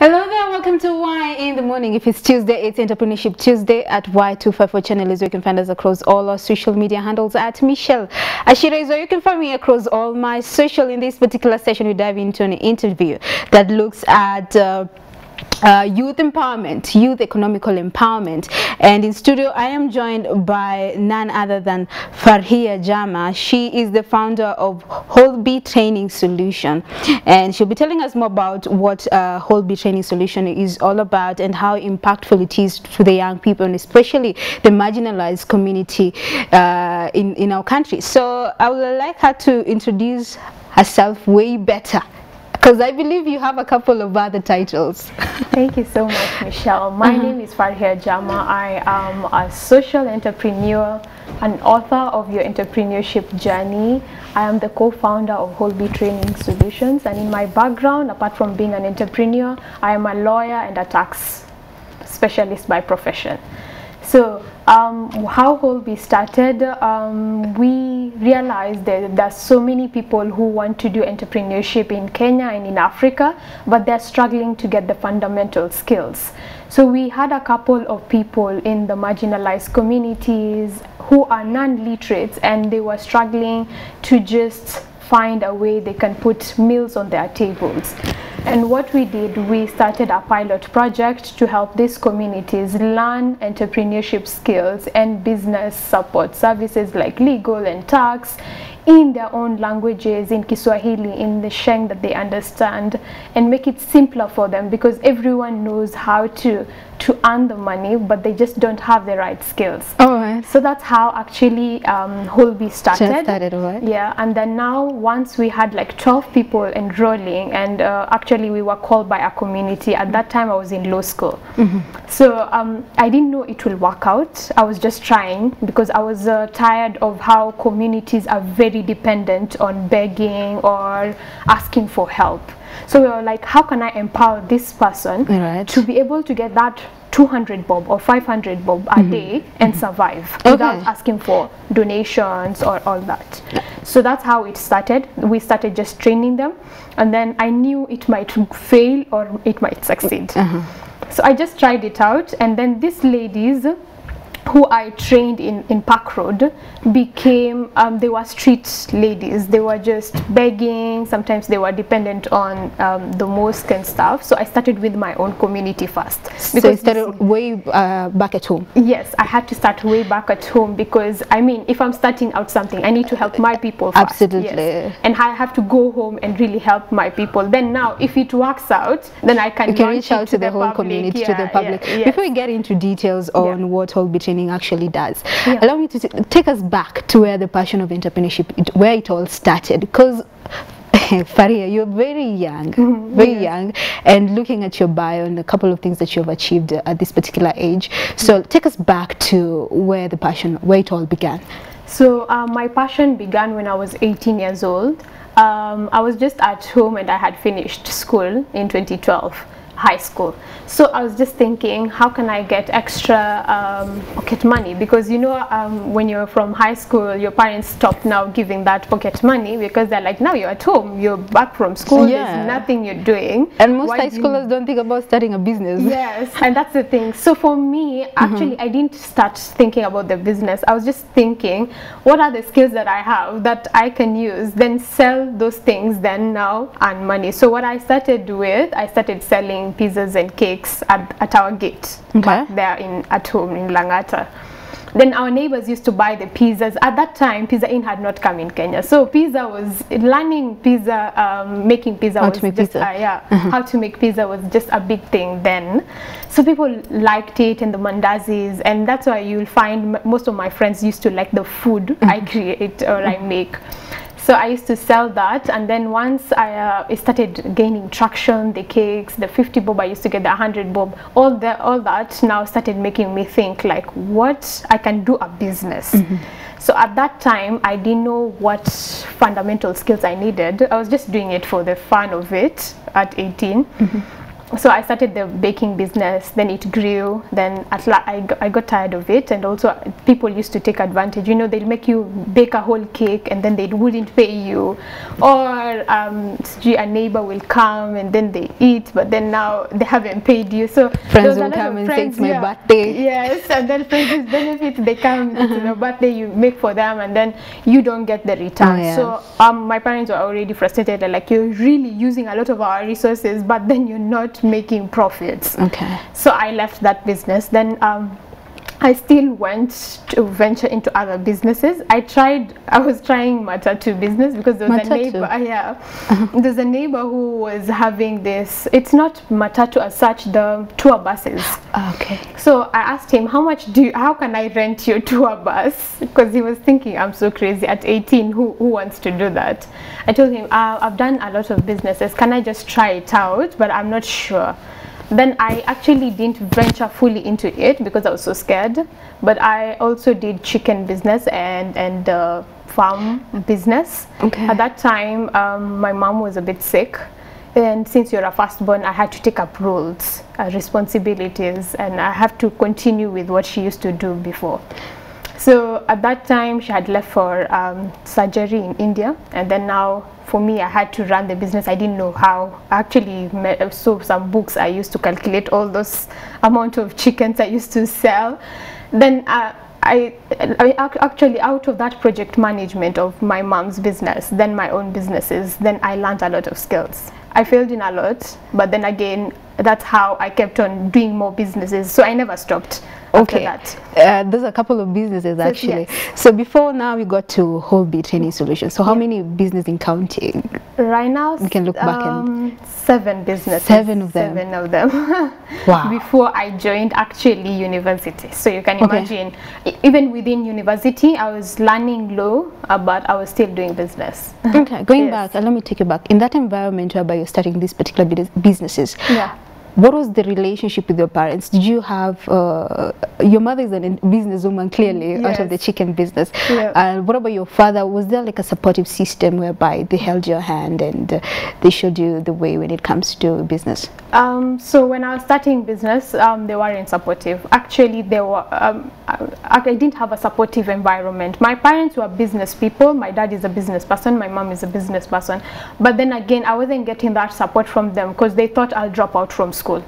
Hello there, welcome to Why in the Morning. If it's Tuesday, it's Entrepreneurship Tuesday at Y254 channel you can find us across all our social media handles at Michelle Ashira is where you can find me across all my social. In this particular session, we dive into an interview that looks at uh, uh, youth empowerment, youth economical empowerment. And in studio, I am joined by none other than Farhia Jama. She is the founder of Holby Training Solution. And she'll be telling us more about what uh, Holby Training Solution is all about and how impactful it is to the young people and especially the marginalized community uh, in, in our country. So I would like her to introduce herself way better because I believe you have a couple of other titles. Thank you so much, Michelle. My uh -huh. name is Farhia Jama. I am a social entrepreneur, an author of Your Entrepreneurship Journey. I am the co-founder of Holby Training Solutions. And in my background, apart from being an entrepreneur, I am a lawyer and a tax specialist by profession. So um, how we started, um, we realized that there's so many people who want to do entrepreneurship in Kenya and in Africa, but they're struggling to get the fundamental skills. So we had a couple of people in the marginalized communities who are non-literate and they were struggling to just find a way they can put meals on their tables. And what we did, we started a pilot project to help these communities learn entrepreneurship skills and business support services like legal and tax in their own languages, in Kiswahili, in the Sheng that they understand, and make it simpler for them because everyone knows how to to earn the money, but they just don't have the right skills. All right. So that's how actually um, Holby started. Just started, right? Yeah, and then now once we had like 12 people enrolling, and uh, actually we were called by a community. At that time, I was in law school, mm -hmm. so um, I didn't know it will work out. I was just trying because I was uh, tired of how communities are very dependent on begging or asking for help. So we were like, how can I empower this person right. to be able to get that 200 bob or 500 bob a mm -hmm. day and mm -hmm. survive okay. without asking for donations or all that. So that's how it started. We started just training them and then I knew it might fail or it might succeed. Uh -huh. So I just tried it out and then these ladies who I trained in, in Park Road became, um, they were street ladies. They were just begging. Sometimes they were dependent on um, the mosque and stuff. So I started with my own community first. Because so you started way uh, back at home? Yes, I had to start way back at home because, I mean, if I'm starting out something, I need to help my people first. Absolutely. Yes. And I have to go home and really help my people. Then now, if it works out, then I can, you can reach out to, the, the, whole public. community, yeah, to the public. Yeah, yes. Before we get into details on yeah. what Holby training actually does, yeah. allow me to take us back to where the passion of entrepreneurship, it, where it all started. Because Farhia, you're very young, mm-hmm. very yes. young, and looking at your bio and a couple of things that you've achieved at this particular age. So take us back to where the passion, where it all began. So uh, my passion began when I was 18 years old. Um, I was just at home and I had finished school in 2012 high school. So I was just thinking, how can I get extra um, pocket money? Because you know, um, when you're from high school, your parents stop now giving that pocket money because they're like, now you're at home, you're back from school, yeah. there's nothing you're doing. And most Why high schoolers do not think about starting a business. Yes, and that's the thing. So for me, actually, mm -hmm. I didn't start thinking about the business. I was just thinking, what are the skills that I have that I can use, then sell those things, then now earn money. So what I started with, I started selling pizzas and cakes at, at our gate okay. back there in at home in Langata. Then our neighbors used to buy the pizzas. At that time, Pizza Inn had not come in Kenya, so pizza was learning pizza, um, making pizza how was just pizza. Uh, yeah, uh -huh. how to make pizza was just a big thing then. So people liked it and the mandazis, and that's why you'll find most of my friends used to like the food I create or I make. So I used to sell that and then once I uh, started gaining traction, the cakes, the 50 bob, I used to get the 100 bob, all, the, all that now started making me think like what I can do a business. Mm -hmm. So at that time, I didn't know what fundamental skills I needed. I was just doing it for the fun of it at 18. Mm -hmm. So I started the baking business. Then it grew. Then at la- I, I got tired of it, and also people used to take advantage. You know, they'd make you bake a whole cake, and then they wouldn't pay you, or um, a neighbor will come and then they eat, but then now they haven't paid you. So Friends will come and say it's my yeah. birthday. Yes, and then friends with benefits they come to your birthday, you make for them, and then you don't get the return. Oh, yeah. So um, my parents were already frustrated. They're like, you're really using a lot of our resources, but then you're not making profits. Okay. So I left that business. Then um, I still went to venture into other businesses. I tried. I was trying matatu business because there was a neighbor. Uh, yeah, uh-huh. there's a neighbor who was having this. It's not matatu as such. The tour buses. Ah, okay. So I asked him, how much do you, how can I rent your tour bus? Because he was thinking, I'm so crazy at 18, who, who wants to do that? I told him, uh, I've done a lot of businesses. Can I just try it out? But I'm not sure. Then I actually didn't venture fully into it because I was so scared. But I also did chicken business and, and uh, farm business. Okay. At that time, um, my mom was a bit sick. And since you're a firstborn, I had to take up roles, uh, responsibilities, and I have to continue with what she used to do before. So at that time, she had left for um, surgery in India, and then now for me, I had to run the business. I didn't know how. I actually saw some books. I used to calculate all those amount of chickens I used to sell. Then uh, I, I actually out of that project management of my mom's business, then my own businesses, then I learned a lot of skills. I failed in a lot, but then again, that's how I kept on doing more businesses. So I never stopped. after Okay. that. Uh, there's a couple of businesses actually. yes. So before now we got to Holby Training Solutions. So how Yeah. many business in counting? Right now, We can look back and- um, seven businesses. Seven of them. Seven of them. Wow. Before I joined actually university, so you can imagine, e- even within university, I was learning law, uh, but I was still doing business. Okay, going Yes. back, uh, let me take you back. In that environment whereby you're starting these particular businesses, Yeah. what was the relationship with your parents? Did you have uh, your mother is a businesswoman clearly out of the chicken business. Yeah. And what about your father? Was there like a supportive system whereby they held your hand and uh, they showed you the way when it comes to business? Um, so when I was starting business, um, they weren't supportive. Actually, they were. Um, I, I didn't have a supportive environment. My parents were business people. My dad is a business person. My mom is a business person. But then again, I wasn't getting that support from them because they thought I'll drop out from school.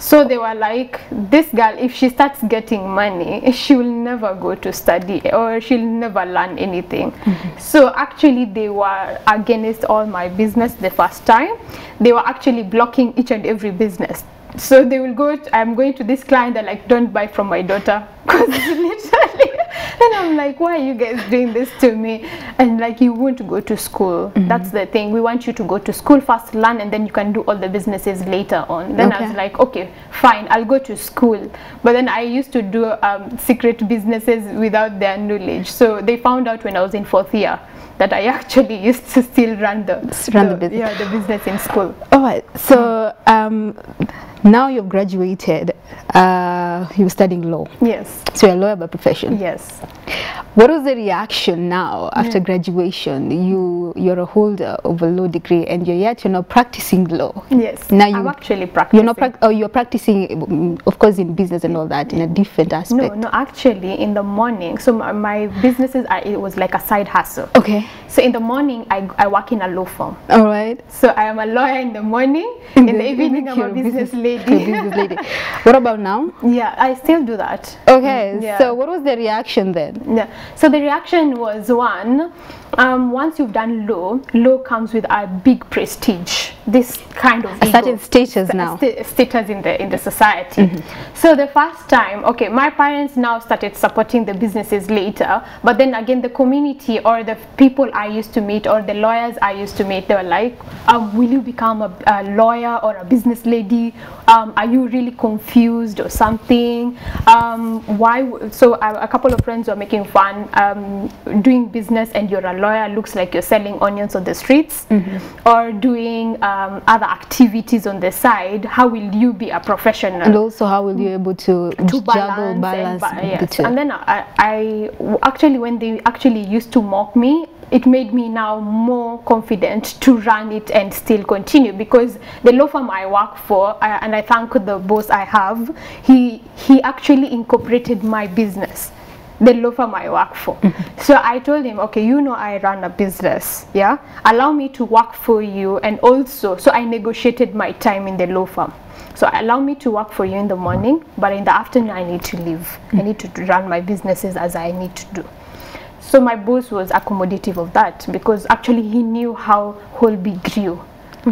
So they were like, this girl, if she starts getting money, she will never go to study or she'll never learn anything. Mm-hmm. So actually, they were against all my business the first time. They were actually blocking each and every business. So they will go, to, I'm going to this client, they're like, don't buy from my daughter. Because literally, and I'm like, why are you guys doing this to me? And like, you won't go to school. That's the thing. We want you to go to school first, learn, and then you can do all the businesses later on. Then I was like, okay, fine, I'll go to school. But then I used to do um, secret businesses without their knowledge. So they found out when I was in fourth year that I actually used to still run the, run the business. Yeah, the business in school. All right. So um, now you've graduated. Uh, you're studying law. Yes, So you're a lawyer by profession. yes. What was the reaction now after graduation? You you're a holder of a law degree and you're yet you're not practicing law. Yes, Now I'm actually practicing. You're not prac- oh you're practicing mm, of course in business and all that in a different aspect. no, no, actually, in the morning. So my, my businesses, are, it was like a side hustle. Okay. So in the morning, I, I work in a law firm. All right. So I am a lawyer in the morning. In, the, evening, I'm a business lady. Business lady. What about now? yeah, I still do that. Okay. Yeah. So what was the reaction then? Yeah. So the reaction was one, um, once you've done law, law comes with a big prestige. This kind of A certain status sta- now. sta- status in the in the society. So the first time, okay, my parents now started supporting the businesses later, but then again, the community or the people I used to meet or the lawyers I used to meet, they were like, um, "Will you become a, a lawyer or a business lady? Um, are you really confused or something? Um, why?" w- So a, a couple of friends were making fun. Um, doing business and you're a lawyer looks like you're selling onions on the streets, or doing um, other activities on the side. How will you be a professional? And also how will you be able to, to juggle balance, balance and, ba- the two? and then I, I actually when they actually used to mock me it made me now more confident to run it and still continue because the law firm I work for, uh, and I thank the boss I have, he he actually incorporated my business the law firm I work for. Mm-hmm. So I told him, okay, you know I run a business, yeah? Allow me to work for you and also, so I negotiated my time in the law firm. So allow me to work for you in the morning, but in the afternoon I need to leave. I mm-hmm. need to run my businesses as I need to do. So my boss was accommodative of that because actually he knew how Holby grew.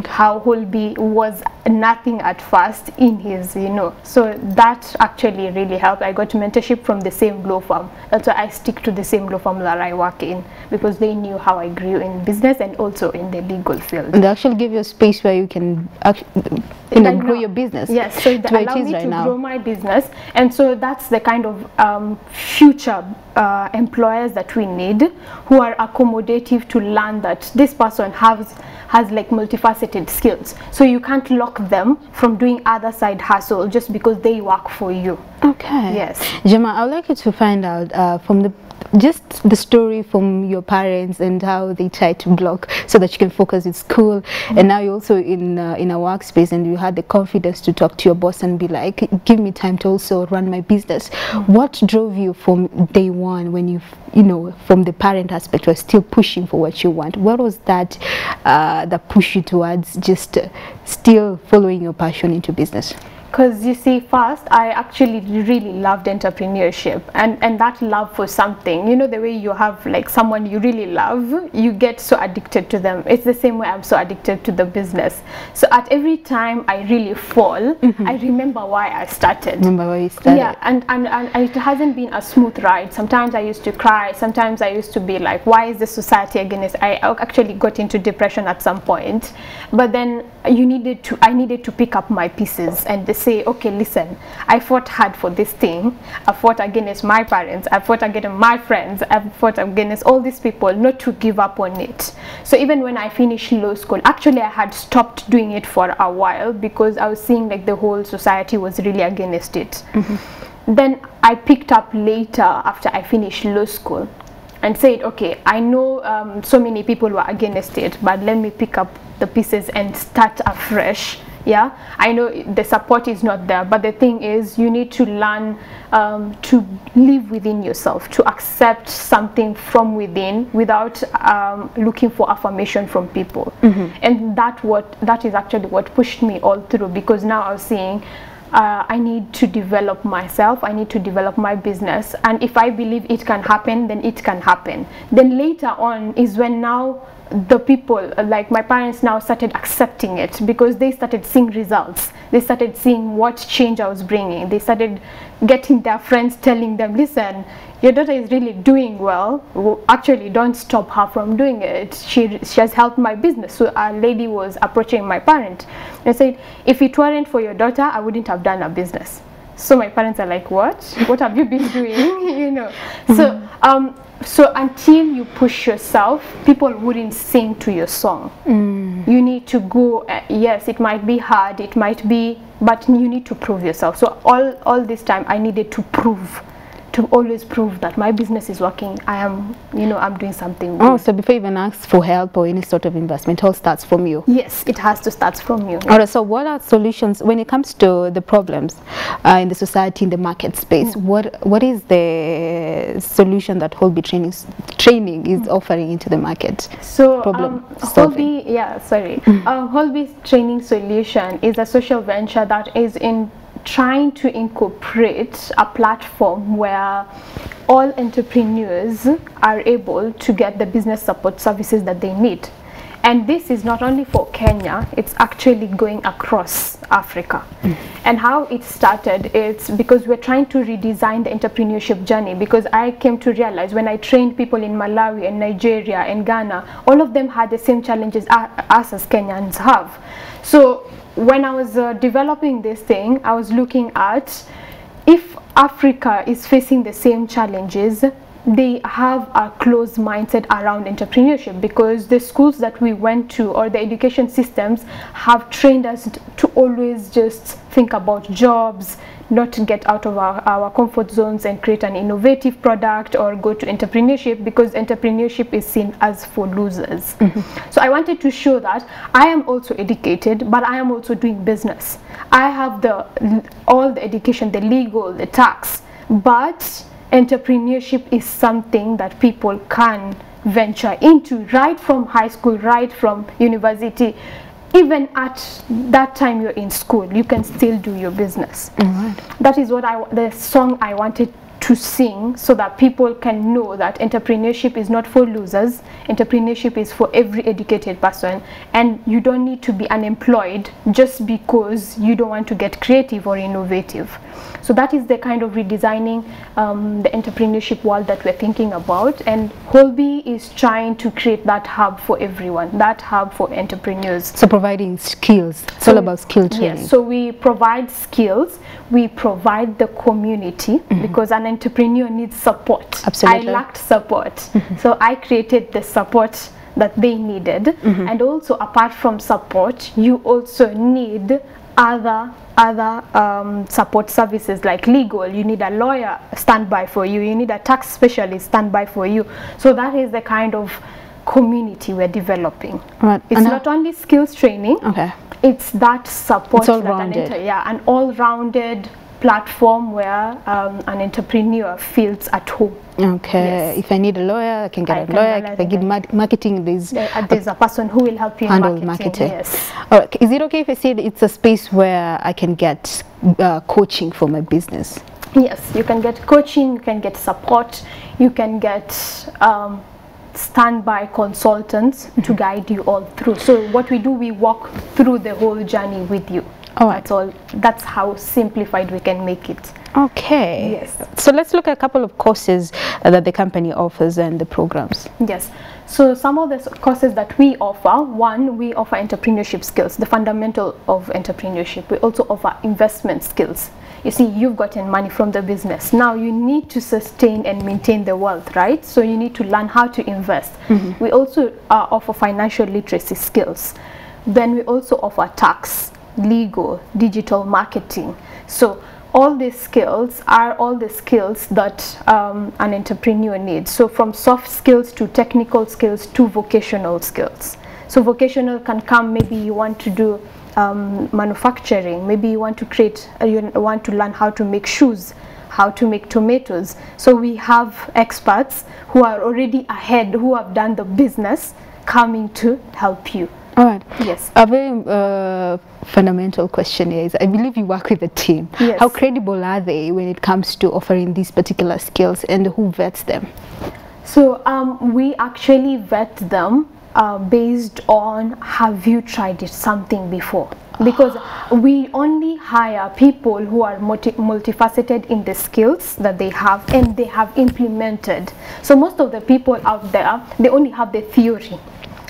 How Holby was nothing at first in his, you know. So that actually really helped. I got mentorship from the same law firm. That's why I stick to the same law firm that I work in because they knew how I grew in business and also in the legal field. And they actually give you a space where you can actually, you know, grow now- your business. Yes, so it to where it allowed is me right to now. grow my business, and so that's the kind of um, future uh, employers that we need, who are accommodative to learn that this person has has like multifaceted skills. So you can't lock them from doing other side hustle just because they work for you. Okay. Yes. Gemma, I would like you to find out uh, from the just the story from your parents and how they tried to block so that you can focus in school and now you're also in uh, in a workspace and you had the confidence to talk to your boss and be like give me time to also run my business what drove you from day one when you you know from the parent aspect were still pushing for what you want what was that uh, that push you towards just uh, still following your passion into business Because you see, first, I actually really loved entrepreneurship and, and that love for something. You know, the way you have like someone you really love, you get so addicted to them. It's the same way I'm so addicted to the business. So at every time I really fall, mm-hmm. I remember why I started. remember where you started Yeah, and, and, and it hasn't been a smooth ride. Sometimes I used to cry. Sometimes I used to be like, why is the society against? I actually got into depression at some point. But then you needed to, I needed to pick up my pieces and they say, okay, listen, I fought hard for this thing. I fought against my parents. I fought against my friends. I fought against all these people not to give up on it. So even when I finished law school, actually I had stopped doing it for a while because I was seeing like the whole society was really against it. Then I picked up later after I finished law school and said, okay, I know um, so many people were against it, but let me pick up the pieces and start afresh. Yeah, I know the support is not there, but the thing is, you need to learn um, to live within yourself, to accept something from within without um, looking for affirmation from people. And that what that is actually what pushed me all through because now I was seeing uh, I need to develop myself, I need to develop my business, and if I believe it can happen, then it can happen. Then later on is when now the people, uh, like my parents, now started accepting it because they started seeing results. They started seeing what change I was bringing. They started getting their friends telling them, listen, your daughter is really doing well. Well, Actually, don't stop her from doing it. She, she has helped my business. So a lady was approaching my parent and said, if it weren't for your daughter, I wouldn't have done a business. So my parents are like, what? What have you been doing? you know. So um, so until you push yourself, people wouldn't sing to your song. You need to go. Uh, yes, it might be hard. It might be, but you need to prove yourself. So all all this time, I needed to prove, to always prove that my business is working. I am, you know, I'm doing something. Oh, so before you even ask for help or any sort of investment, it all starts from you. Yes, it has to start from you. All right, so what are solutions when it comes to the problems uh, in the society, in the market space? What What is the solution that Holby training, training is offering into the market? So problem um, solving. Holby, yeah, sorry. Uh, Holby's training solution is a social venture that is in trying to incorporate a platform where all entrepreneurs are able to get the business support services that they need. And this is not only for Kenya, it's actually going across Africa. And how it started, it's because we're trying to redesign the entrepreneurship journey because I came to realize when I trained people in Malawi and Nigeria and Ghana, all of them had the same challenges us as Kenyans have. So when I was uh, developing this thing, I was looking at if Africa is facing the same challenges, they have a closed mindset around entrepreneurship because the schools that we went to or the education systems have trained us to always just think about jobs, not get out of our, our comfort zones and create an innovative product or go to entrepreneurship because entrepreneurship is seen as for losers. Mm-hmm. So I wanted to show that I am also educated, but I am also doing business. I have the all the education, the legal, the tax, but entrepreneurship is something that people can venture into right from high school, right from university. Even at that time you're in school, you can still do your business. That is what I the song I wanted to sing so that people can know that entrepreneurship is not for losers. Entrepreneurship is for every educated person. And you don't need to be unemployed just because you don't want to get creative or innovative. So that is the kind of redesigning um, the entrepreneurship world that we're thinking about. And Holby is trying to create that hub for everyone that hub for entrepreneurs. So providing skills. It's all about skill training. Yes, so we provide skills, we provide the community because an entrepreneur needs support. Absolutely. I lacked support. So I created the support that they needed. And also apart from support, you also need other other um, support services like legal you need a lawyer standby for you you need a tax specialist standby for you so that is the kind of community we're developing Right, it's and not only skills training Okay. it's that support It's all that rounded. yeah an all-rounded platform where um, an entrepreneur feels at home Okay. Yes. If I need a lawyer, I can get I a can lawyer. If I get marketing, there's There- uh, there's a person who will help you handle marketing, marketing. yes right. Is it okay if I say it's a space where I can get uh, coaching for my business? yes you can get coaching you can get support you can get um, standby consultants Mm-hmm. to guide you all through so what we do we walk through the whole journey with you All right. that's all that's how simplified we can make it Okay. Yes. So let's look at a couple of courses uh, that the company offers and the programs. Yes. So some of the courses that we offer, one, we offer entrepreneurship skills, the fundamental of entrepreneurship. We also offer investment skills. You see, you've gotten money from the business. Now you need to sustain and maintain the wealth, right? So you need to learn how to invest. We also uh, offer financial literacy skills. Then we also offer tax, legal, digital marketing. So all these skills are all the skills that um, an entrepreneur needs. So from soft skills to technical skills to vocational skills. So vocational can come maybe you want to do um, manufacturing, maybe you want to create, uh, you want to learn how to make shoes, how to make tomatoes. So we have experts who are already ahead, who have done the business, coming to help you. Yes. A very uh, fundamental question is I believe you work with a team. Yes. How credible are they when it comes to offering these particular skills and who vets them? So um, we actually vet them uh, based on have you tried it something before because we only hire people who are multi- multifaceted in the skills that they have and they have implemented so most of the people out there they only have the theory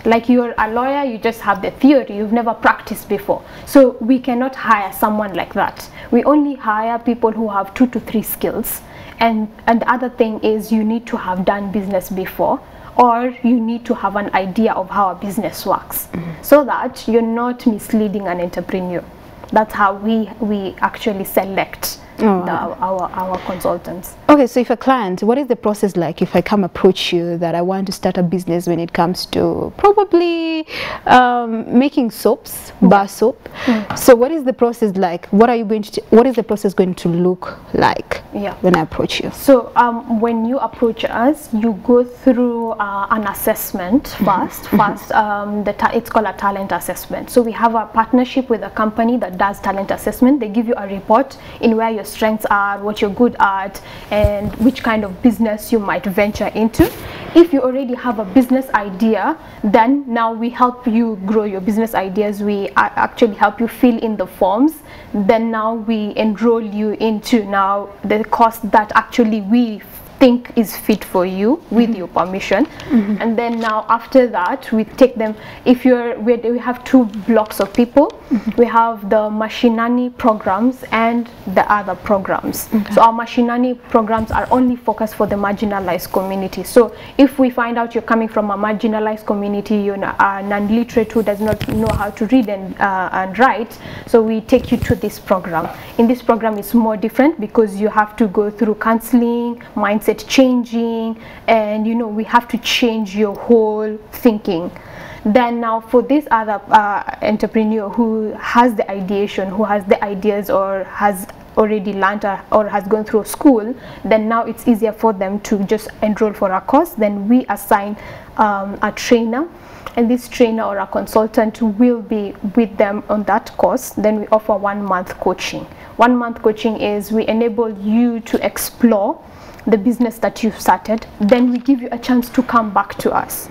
like you're a lawyer you just have the theory you've never practiced before. So we cannot hire someone like that. We only hire people who have two to three skills. And and the other thing is you need to have done business before or you need to have an idea of how a business works. Mm-hmm. So that you're not misleading an entrepreneur. That's how we we actually select Oh, the, our our consultants Okay, so if a client, what is the process like if I come approach you that I want to start a business when it comes to probably um, making soaps, bar soap? So what is the process like? What are you going to, what is the process going to look like Yeah. when I approach you? So um, when you approach us, you go through uh, an assessment first. First, um, the ta- it's called a talent assessment. So we have a partnership with a company that does talent assessment. They give you a report in where your strengths are, what you're good at, and which kind of business you might venture into. If you already have a business idea, then now we help you grow your business ideas. We actually help you fill in the forms. Then now we enroll you into now the cost that actually we think is fit for you with mm-hmm. your permission. Mm-hmm. And then now after that we take them if you're we, we have two blocks of people. Mm-hmm. We have the mashinani programs and the other programs. So our mashinani programs are only focused for the marginalized community. So if we find out you're coming from a marginalized community you're a non-literate who does not know how to read and, uh, and write so we take you to this program. In this program it's more different because you have to go through counseling mindset changing and you know we have to change your whole thinking. Then now for this other uh, entrepreneur who has the ideation who has the ideas or has already learned or, or has gone through school then now it's easier for them to just enroll for a course. Then we assign um, a trainer and this trainer or a consultant will be with them on that course. Then we offer one month coaching. One month coaching is we enable you to explore the business that you've started then we give you a chance to come back to us.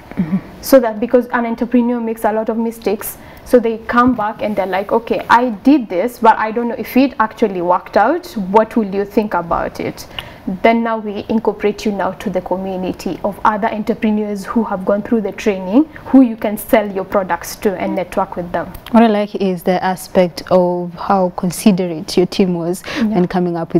So that because an entrepreneur makes a lot of mistakes so they come back and they're like okay i did this but i don't know if it actually worked out. What will you think about it? Then now we incorporate you now to the community of other entrepreneurs who have gone through the training who you can sell your products to and network with them. What I like is the aspect of how considerate your team was when coming up with